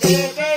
baby.